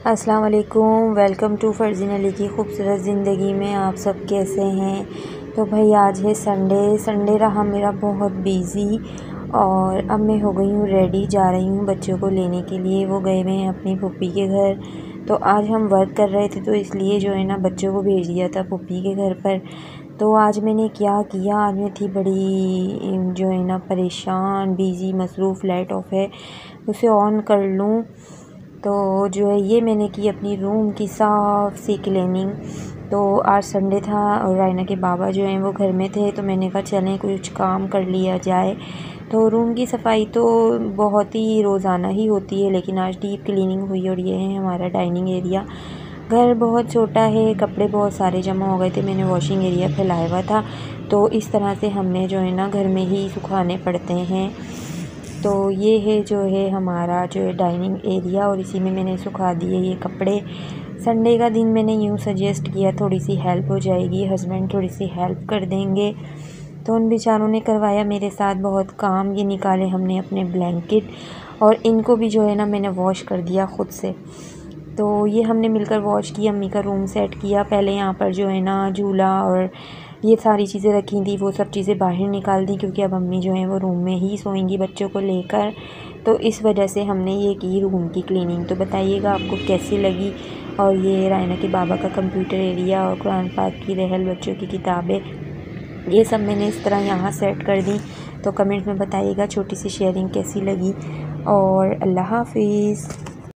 अस्सलाम वालेकुम welcome to फर्जीन Ali की खूबसूरत ज़िंदगी में आप सब कैसे हैं? तो भाई, आज है संडे संडे रहा मेरा बहुत बिज़ी और अब मैं हो गई हूँ रेडी जा रही हूँ बच्चों को लेने के लिए। वो गए हुए हैं अपनी पुप्पी के घर। तो आज हम वर्क कर रहे थे तो इसलिए जो है ना, बच्चों को भेज दिया था पुप्पी के घर पर। तो आज मैंने क्या किया? आज मैं थी बड़ी जो है ना, परेशान बिज़ी मसरूफ़ लाइट ऑफ़ है। उसे ऑन कर लूँ। तो जो है, ये मैंने की अपनी रूम की साफ़ सी क्लीनिंग तो आज संडे था और रायना के बाबा जो हैं, वो घर में थे तो मैंने कहा, चलें, कुछ काम कर लिया जाए। तो रूम की सफ़ाई तो बहुत ही रोज़ाना ही होती है, लेकिन आज डीप क्लीनिंग हुई और ये है हमारा डाइनिंग एरिया घर बहुत छोटा है, कपड़े बहुत सारे जमा हो गए थे, मैंने वॉशिंग एरिया फैलाया हुआ था। तो इस तरह से हमें जो है ना, घर में ही सुखाने पड़ते हैं। तो ये है जो है हमारा जो है डाइनिंग एरिया और इसी में मैंने सुखा दिए ये कपड़े। संडे का दिन मैंने यूँ सजेस्ट किया थोड़ी सी हेल्प हो जाएगी हस्बैंड थोड़ी सी हेल्प कर देंगे। तो उन बेचारों ने करवाया मेरे साथ बहुत काम, ये निकाले हमने अपने ब्लैंकेट और इनको भी जो है ना मैंने वॉश कर दिया ख़ुद से। तो ये हमने मिलकर वॉश किया अम्मी का रूम सेट किया। पहले यहाँ पर जो है ना, झूला और ये सारी चीज़ें रखी थी, वो सब चीज़ें बाहर निकाल दी क्योंकि अब अम्मी जो है वो रूम में ही सोएँगी बच्चों को लेकर। तो इस वजह से हमने ये की रूम की क्लीनिंग तो बताइएगा आपको कैसी लगी? और ये रायना के बाबा का कंप्यूटर एरिया और कुरान पाक की रहल बच्चों की किताबें। ये सब मैंने इस तरह यहाँ सेट कर दी। तो कमेंट में बताइएगा छोटी सी शेयरिंग कैसी लगी? और अल्लाह हाफिज़।